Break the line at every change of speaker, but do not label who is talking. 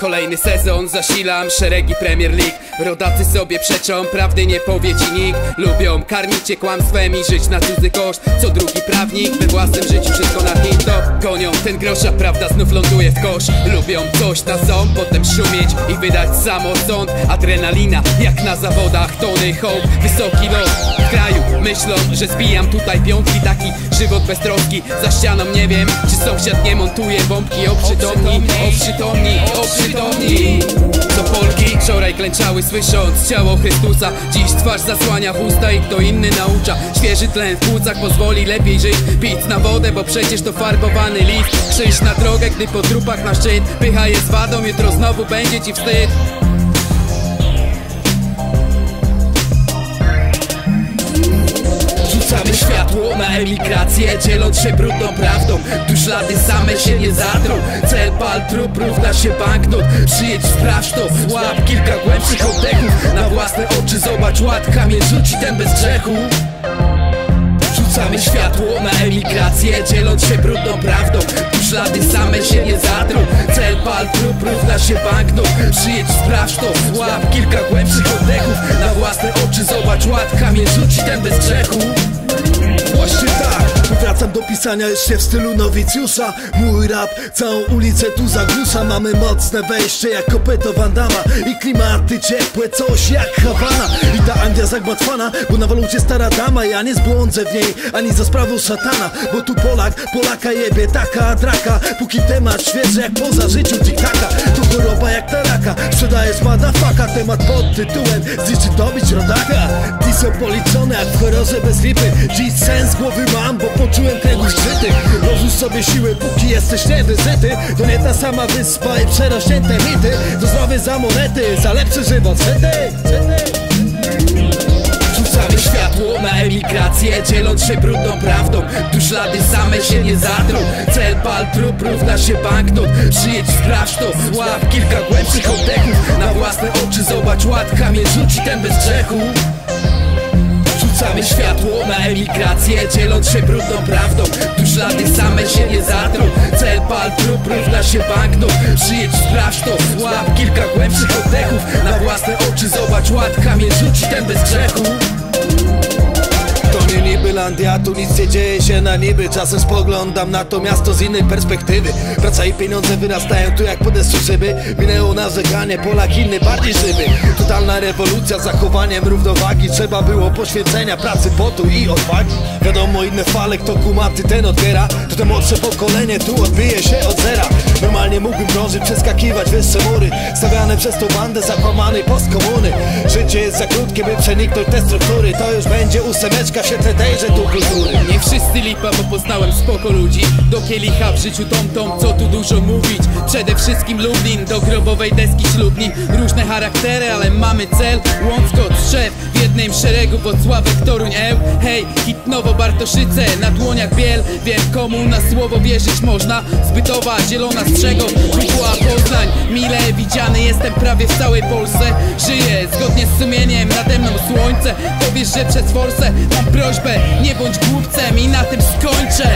Kolejny sezon zasilam szeregi Premier League. Rodacy sobie przeczą, prawdy nie powie ci nikt. Lubią karmić cię kłamstwem i żyć na cudzy koszt. Co drugi prawnik we własnym życiu wszystko na hito Gonią ten grosza, prawda znów ląduje w kosz. Lubią coś na ząb, potem szumieć i wydać samosąd Adrenalina jak na zawodach, tony hope, wysoki lot myślą, że zbijam tutaj piątki Taki żywot bez troski, za ścianą nie wiem Czy sąsiad nie montuje bombki. Oprzytomni, oprzytomni, oprzytomni. Co Polki wczoraj klęczały słysząc ciało Chrystusa. Dziś twarz zasłania w usta i kto inny naucza. Świeży tlen w płucach pozwoli lepiej żyć. Pić na wodę, bo przecież to farbowany list. Krzyż na drogę, gdy po trupach na szczyt. Pycha jest wadą, jutro znowu będzie ci wstyd Światło na emigrację Dzieląc się brudną prawdą. Tu ślady same się nie zatrą Cel pal trup równa się banknot. Przyjedź sprawdź to. Łap kilka głębszych oddechów. Na własne oczy zobacz ład Kamień rzuci ten bez grzechu. Rzucamy światło na emigrację Dzieląc się brudną prawdą. Tu ślady same się nie zatrą Cel pal trup równa się banknot. Przyjedź sprawdź to. Łap kilka głębszych oddechów. Na własne oczy zobacz ład Kamień rzuci ten bez grzechu
do pisania jeszcze w stylu nowicjusza Mój rap, całą ulicę tu zagłusza Mamy mocne wejście jak kopyto Vandama I klimaty ciepłe, coś jak Hawana I ta Anglia zagmatwana, bo na walucie stara dama. Ja nie zbłądzę w niej, ani za sprawą szatana. Bo tu Polak, Polaka jebie, taka draka. Póki temat świeży jak poza życiu tiktaka To choroba jak taraka, sprzedajesz madafaka. Temat pod tytułem, zliczy dobić rodaka. Są policzone jak w bez lipy. Dziś sens głowy mam, bo poczułem kręgu zgrzyty. Rozłóż sobie siły, póki jesteś niewyzyty To nie ta sama wyspa i przerośnięte mity. To zdrowie za monety, za lepszy żywot. Sety
Rzucamy światło na emigrację Dzieląc się brudną prawdą. Tu ślady same się nie zatrą. Cel pal trup równa się banknot. Przyjedź sprawdź to Łap kilka głębszych oddechów. Na własne oczy zobacz ład Kamień rzuci ten bez grzechu Rzucamy światło na emigrację Dzieląc się brudną prawdą. Tu ślady same się nie zatrą. Cel pal trup równa się banknot Przyjedź sprawdź to. Łap kilka głębszych oddechów. Na własne oczy zobacz ład Kamień rzuci ten bez grzechu
Nibylandia, tu nic nie dzieje się na niby. Czasem spoglądam na to miasto z innej perspektywy. Praca i pieniądze wyrastają tu jak po szyby Minęło narzekanie, Polak inny bardziej żywy. Totalna rewolucja z zachowaniem równowagi. Trzeba było poświęcenia, pracy, potu i odwagi. Wiadomo inne fale, kto kumaty ten odbiera. To te młodsze pokolenie tu odbije się od zera. Normalnie mógłbym krążyć, przeskakiwać wyższe mury. Stawiane przez tą bandę zakłamanej postkomuny. Życie jest za krótkie, by przeniknąć te struktury. To już będzie ósemeczka świetle tejże
Nie wszyscy lipa, bo poznałem spoko ludzi. Do kielicha w życiu tom tom, co tu dużo mówić. Przede wszystkim Lublin, do grobowej deski ślubni. Różne charaktery, ale mamy cel. Łącko, Trzew, w jednym szeregu Wocławek, Toruń, Eł. Hej, Hitnowo, Bartoszyce, na dłoniach Biel. Wiem komu na słowo wierzyć można. Zbytowa, Zielona, Strzegów, Kukła, Poznań. Mile widziany jestem prawie w całej Polsce. Żyję z słońce Powiesz, że przez forsę mam prośbę. Nie bądź głupcem i na tym skończę